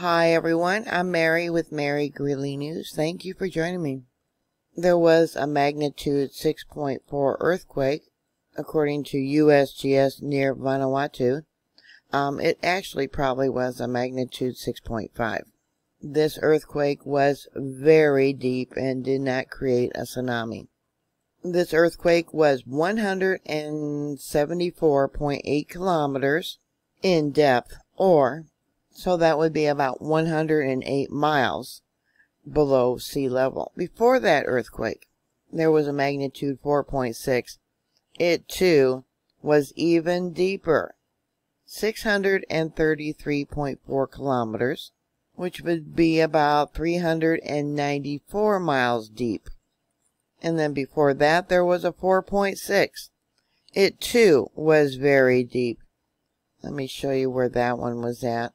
Hi everyone, I'm Mary with Mary Greeley News. Thank you for joining me. There was a magnitude 6.4 earthquake, according to USGS near Vanuatu. Um, it actually probably was a magnitude 6.5. This earthquake was very deep and did not create a tsunami. This earthquake was 174.8 kilometers in depth, or so that would be about 108 miles below sea level. Before that earthquake, there was a magnitude 4.6. It too was even deeper, 633.4 kilometers, which would be about 394 miles deep. And then before that, there was a 4.6. It too was very deep. Let me show you where that one was at.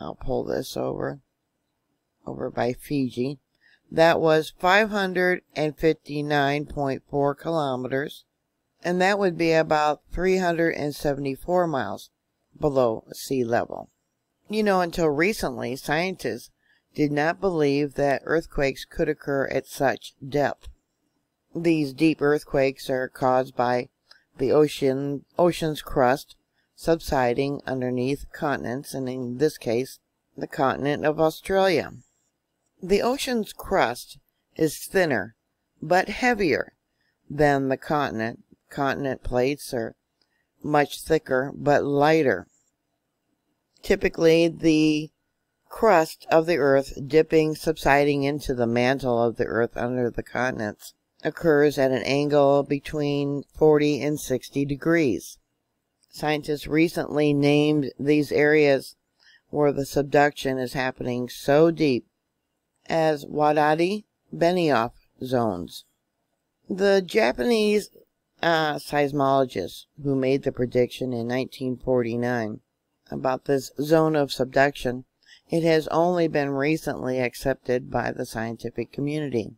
I'll pull this over, over by Fiji. That was 559.4 kilometers, and that would be about 374 miles below sea level. You know, until recently, scientists did not believe that earthquakes could occur at such depth. These deep earthquakes are caused by the ocean ocean's crust subsiding underneath continents, and in this case, the continent of Australia. The ocean's crust is thinner but heavier than the continent. Continent plates are much thicker but lighter. Typically, the crust of the earth dipping, subsiding into the mantle of the earth under the continents occurs at an angle between 40 and 60 degrees. Scientists recently named these areas where the subduction is happening so deep as Wadati Benioff zones. The Japanese uh, seismologist who made the prediction in 1949 about this zone of subduction, it has only been recently accepted by the scientific community.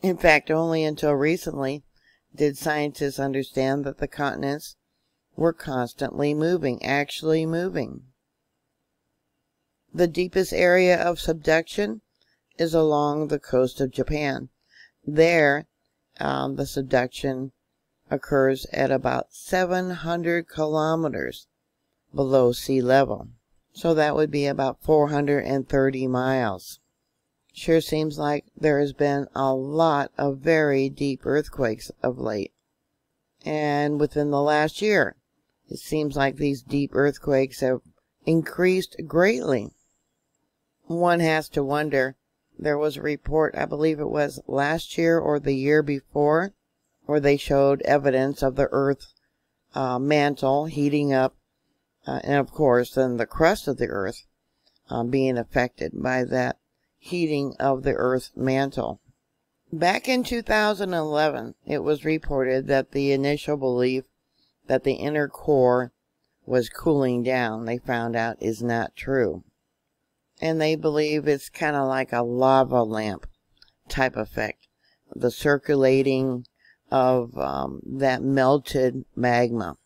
In fact, only until recently did scientists understand that the continents were constantly moving, actually moving. The deepest area of subduction is along the coast of Japan. There, um, the subduction occurs at about 700 kilometers below sea level. So that would be about 430 miles. Sure seems like there has been a lot of very deep earthquakes of late. And within the last year, it seems like these deep earthquakes have increased greatly. One has to wonder. There was a report, I believe it was last year or the year before, where they showed evidence of the earth uh, mantle heating up, uh, and of course, then the crust of the earth uh, being affected by that heating of the earth mantle. Back in 2011, it was reported that the initial belief that the inner core was cooling down, they found out is not true. And they believe it's kind of like a lava lamp type effect. The circulating of um, that melted magma.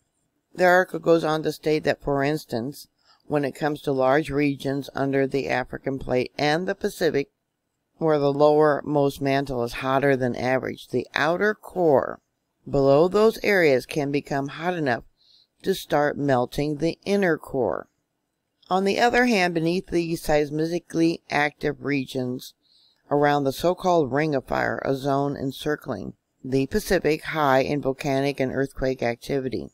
The article goes on to state that, for instance, when it comes to large regions under the African plate and the Pacific, where the lowermost mantle is hotter than average, the outer core below those areas can become hot enough to start melting the inner core. On the other hand, beneath the seismically active regions around the so-called ring of fire, a zone encircling the Pacific high in volcanic and earthquake activity.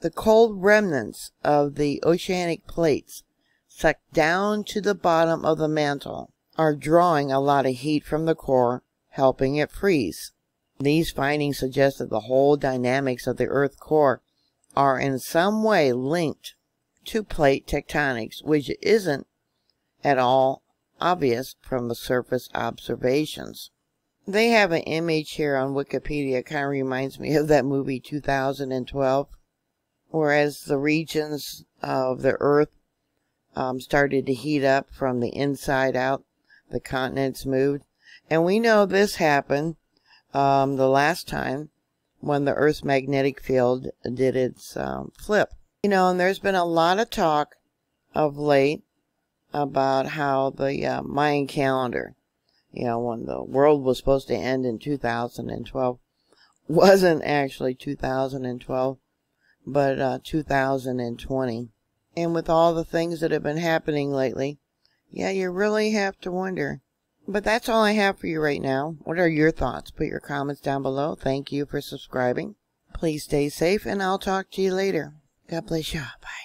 The cold remnants of the oceanic plates sucked down to the bottom of the mantle are drawing a lot of heat from the core, helping it freeze. These findings suggest that the whole dynamics of the Earth core are in some way linked to plate tectonics, which isn't at all obvious from the surface observations. They have an image here on Wikipedia, kind of reminds me of that movie 2012, whereas the regions of the Earth um, started to heat up from the inside out, the continents moved. And we know this happened um, the last time when the Earth's magnetic field did its um, flip. You know, and there's been a lot of talk of late about how the uh, Mayan calendar, you know, when the world was supposed to end in 2012, wasn't actually 2012, but uh, 2020. And with all the things that have been happening lately, yeah, you really have to wonder. But that's all I have for you right now. What are your thoughts? Put your comments down below. Thank you for subscribing. Please stay safe, and I'll talk to you later. God bless you. Bye.